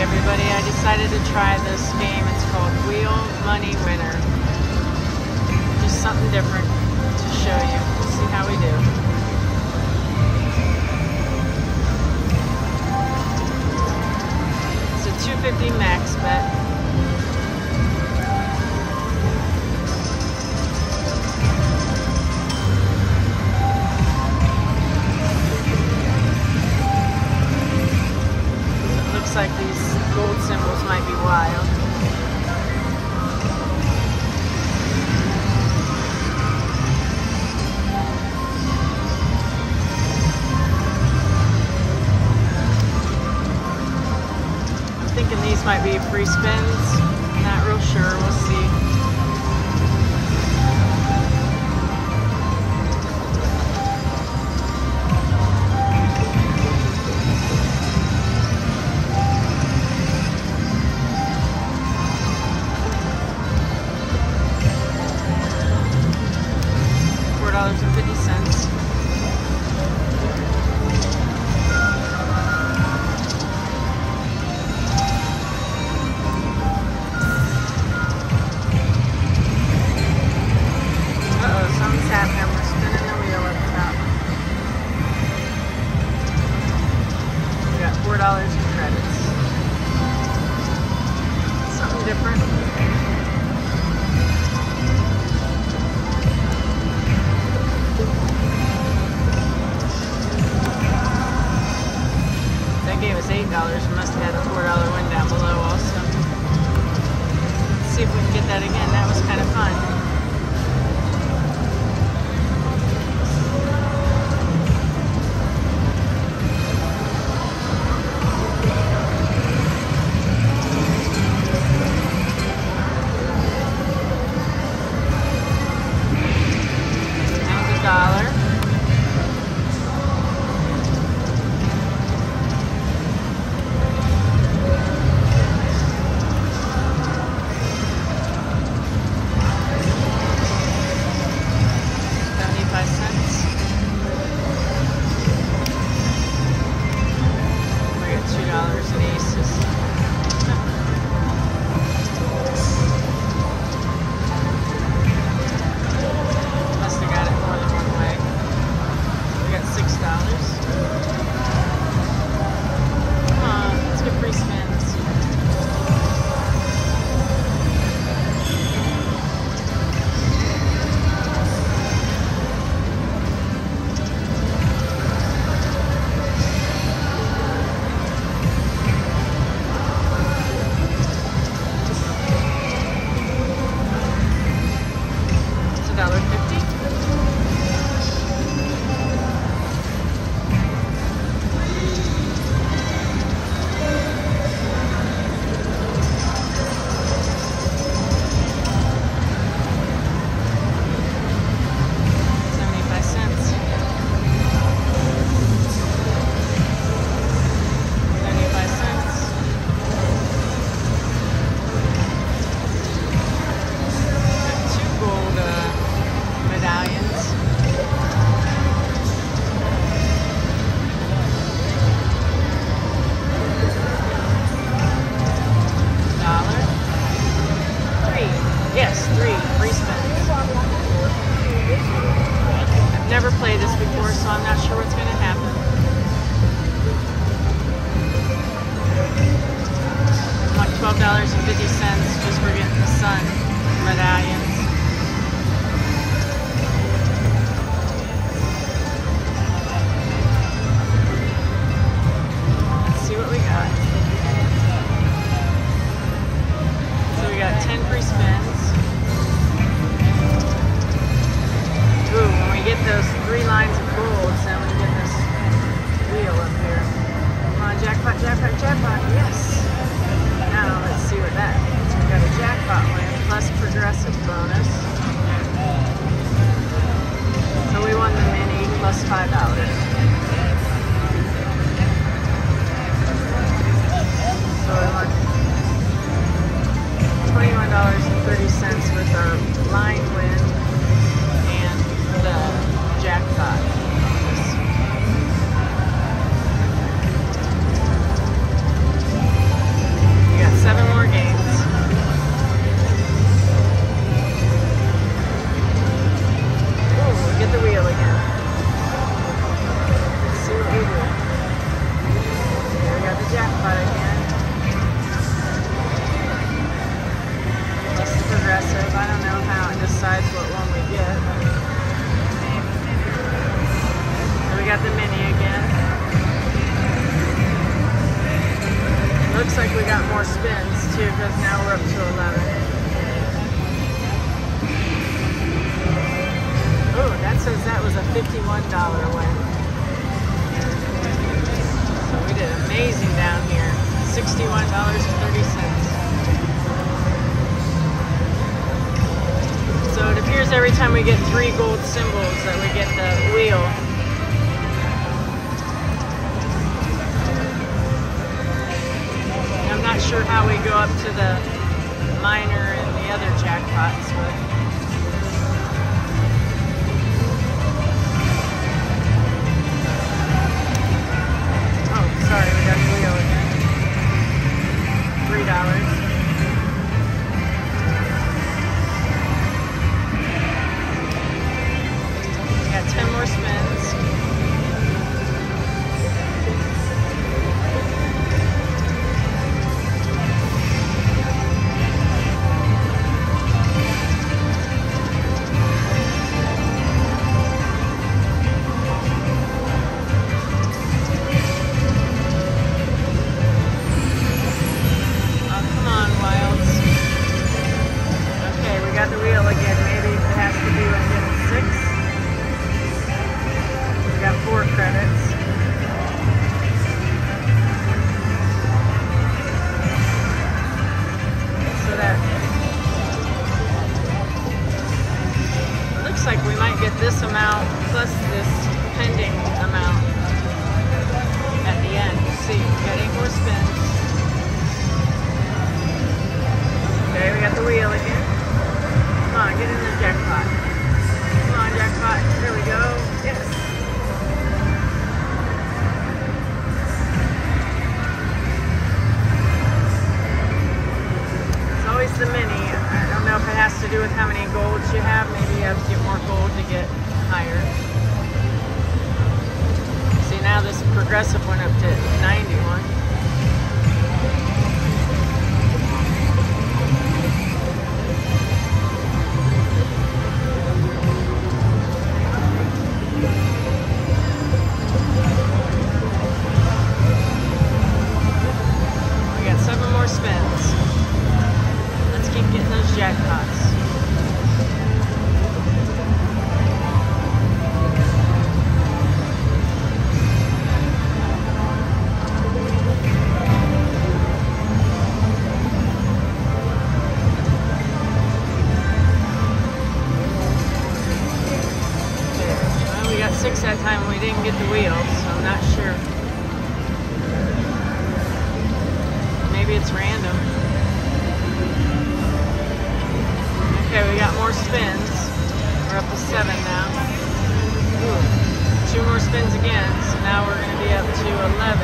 everybody. I decided to try this game. It's called Wheel Money Winner. Just something different to show you. See how we do. It's a 250 max bet. Might be wild. I'm thinking these might be free spins. that's where I never played this before, so I'm not sure what's going to the mini again. Looks like we got more spins too because now we're up to 11. Oh, that says that was a $51 one. So we did amazing down here. $61.30. So it appears every time we get three gold symbols that we get the wheel. Sure how we go up to the minor and the other jackpots, but Oh, sorry, we got wheel again. Three dollars. This amount plus this pending amount at the end. See, we got more spins. Okay, we got the wheel again. Come on, get in the jackpot. Come on, jackpot. There we go. To do with how many golds you have. Maybe you have to get more gold to get higher. See, now this progressive went up to 91. Up to 11.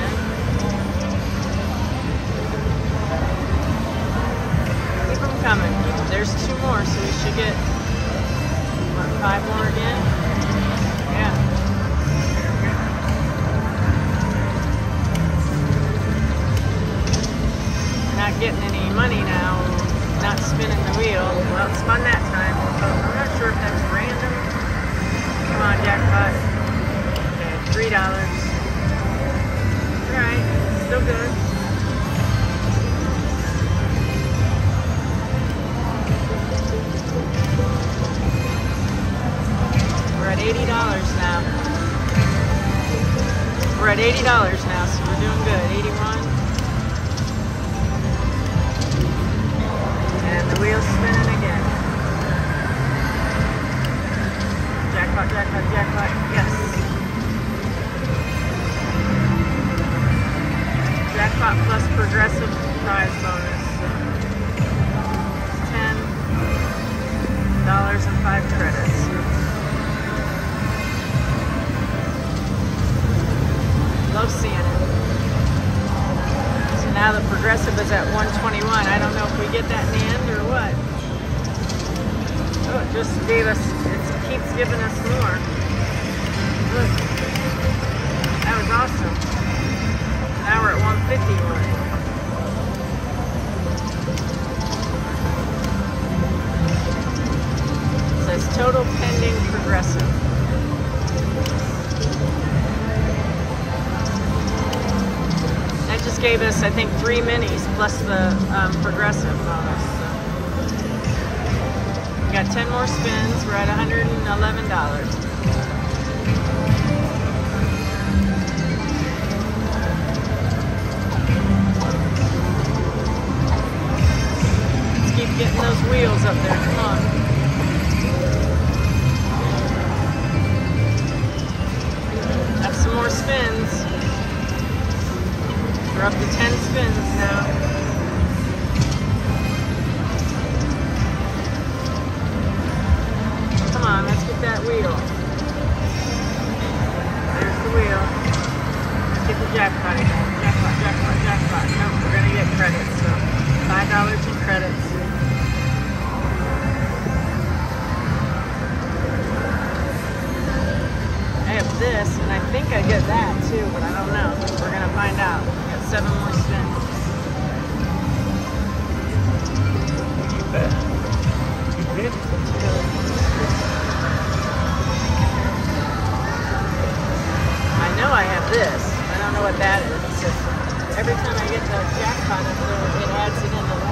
Keep them coming. There's two more, so we should get, what, five more again? Yeah. Not getting any money now, not spinning the wheel. Well, it spun that time. I'm not sure if that's random. Come on, jackpot. Okay, three dollars. Alright, We're at $80 now. We're at $80 total pending progressive. That just gave us I think, three minis plus the um, progressive. So. We got 10 more spins. We're at $111. keep getting those wheels up there. Come on. This, and I think I get that too, but I don't know. We're gonna find out. We got seven more spins. I know I have this. I don't know what that is. It's just every time I get the jackpot it adds it that.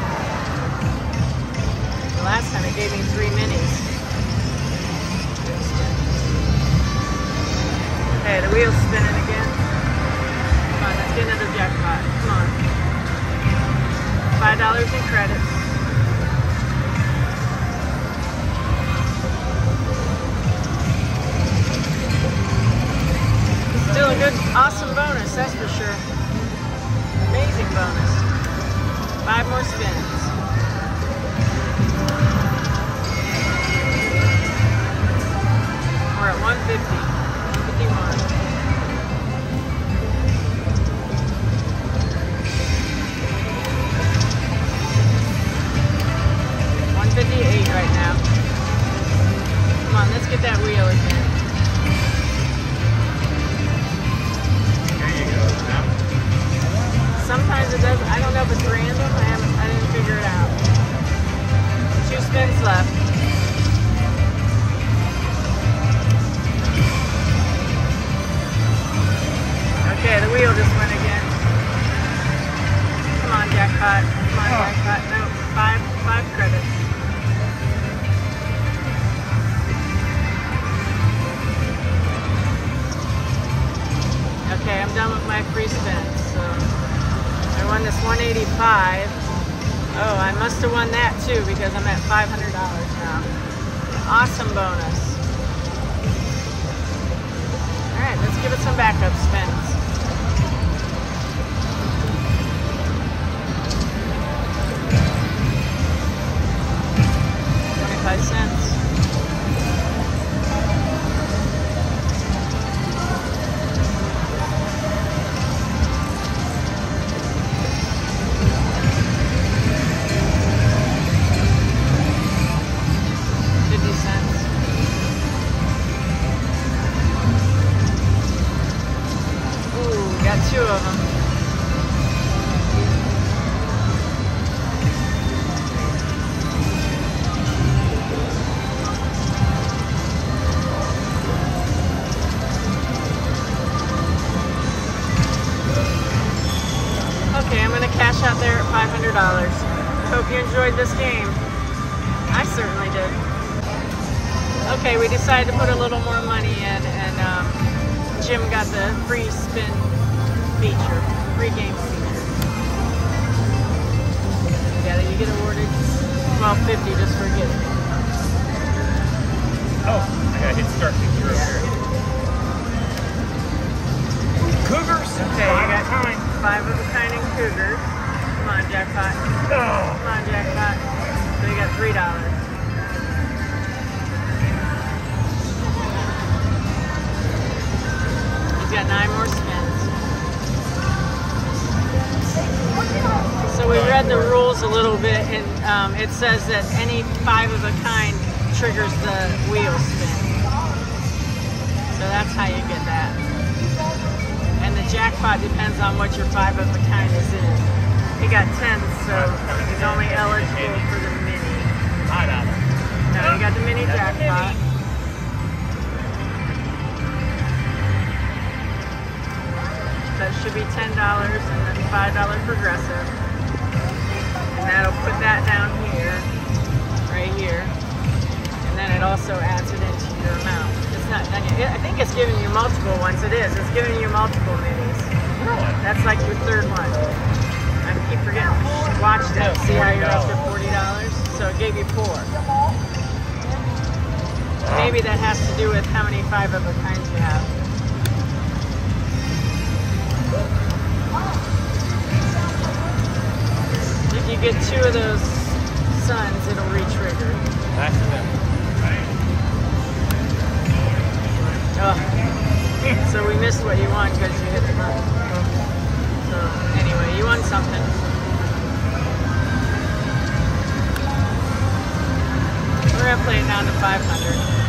The last time it gave me three minis. Okay, the wheel's spinning again. Come on, let's get another jackpot. Come on. Five dollars in credits. $500 now. Awesome bonus. All right, let's give it some backup spins. 25 cents. Hope you enjoyed this game. I certainly did. Okay, we decided to put a little more money in and um, Jim got the free spin feature, free game feature. Yeah, you get awarded 1250 just for getting it. Oh, I gotta hit start picture yeah. here. Um, it says that any five of a kind triggers the wheel spin. So that's how you get that. And the jackpot depends on what your five of a kind is in. He got 10, so he's only eligible for the mini. No, he got the mini jackpot. That should be $10 and then $5 progressive. And that'll put that down here, right here. And then it also adds it into your amount. It's not done yet. I think it's giving you multiple ones. It is. It's giving you multiple minis. Really? That's like your third one. I keep forgetting watch that. Oh, See how you're up to $40? So it gave you four. Maybe that has to do with how many five of a kinds you have. If you get two of those suns, it'll re-trigger. Accident. Oh. So we missed what you won because you hit the button. So anyway, you won something. We're gonna play it down to 500.